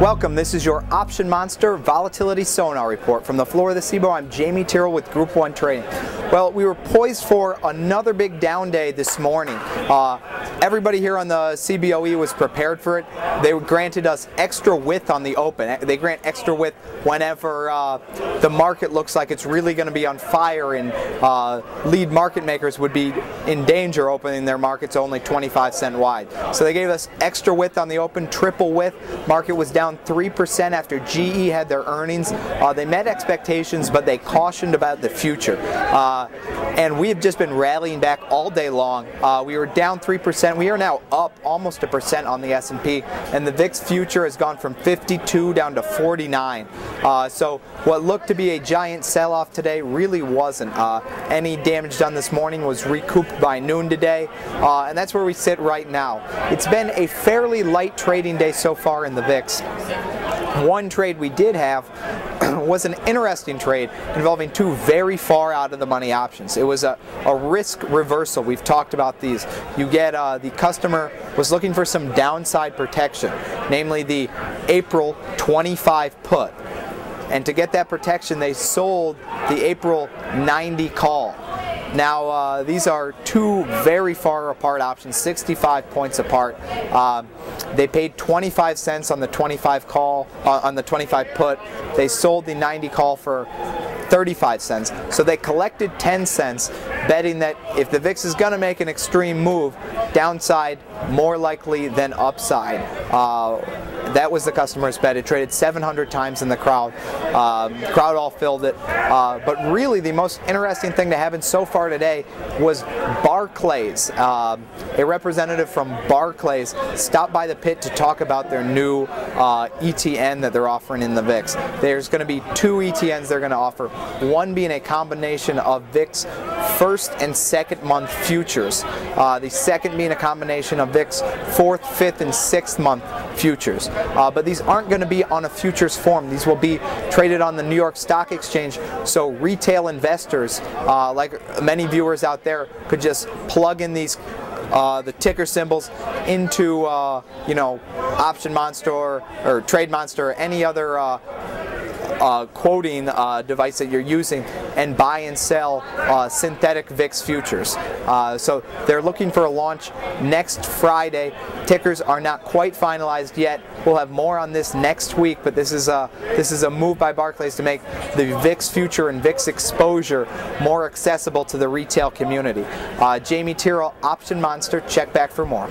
Welcome, this is your Option Monster Volatility Sonar Report. From the floor of the CBOE, I'm Jamie Tyrrell with Group 1 Trading. Well, we were poised for another big down day this morning. Uh, everybody here on the CBOE was prepared for it. They granted us extra width on the open. They grant extra width whenever uh, the market looks like it's really going to be on fire and uh, lead market makers would be in danger opening their markets only 25 cent wide. So they gave us extra width on the open, triple width. Market was down 3% after GE had their earnings. Uh, they met expectations, but they cautioned about the future. Uh, and we have just been rallying back all day long. Uh, we were down 3%. We are now up almost a percent on the S&P, and the VIX future has gone from 52 down to 49. Uh, so what looked to be a giant sell-off today really wasn't. Uh, any damage done this morning was recouped by noon today, uh, and that's where we sit right now. It's been a fairly light trading day so far in the VIX. One trade we did have was an interesting trade involving two very far out of the money options. It was a, a risk reversal. We've talked about these. You get uh, the customer was looking for some downside protection, namely the April 25 put. And to get that protection, they sold the April 90 call. Now, uh, these are two very far apart options, 65 points apart. Uh, they paid 25 cents on the 25 call, uh, on the 25 put. They sold the 90 call for 35 cents. So they collected 10 cents, betting that if the VIX is going to make an extreme move, downside more likely than upside. That was the customer's bet. It traded 700 times in the crowd. Um, crowd all filled it. Uh, but really, the most interesting thing to happen so far today was Barclays. Uh, a representative from Barclays stopped by the pit to talk about their new uh, ETN that they're offering in the VIX. There's going to be two ETNs they're going to offer. One being a combination of VIX first and second month futures. Uh, the second being a combination of VIX fourth, fifth, and sixth month futures. Uh, but these aren't going to be on a futures form. These will be traded on the New York Stock Exchange. So retail investors, uh, like many viewers out there, could just plug in these uh, the ticker symbols into uh, you know Option Monster or, or Trade Monster or any other uh, uh, quoting uh, device that you're using and buy and sell uh, synthetic VIX futures. Uh, so they're looking for a launch next Friday. Tickers are not quite finalized yet. We'll have more on this next week, but this is a this is a move by Barclays to make the VIX future and VIX exposure more accessible to the retail community. Uh, Jamie Tyrrell, Option Monster. Check back for more.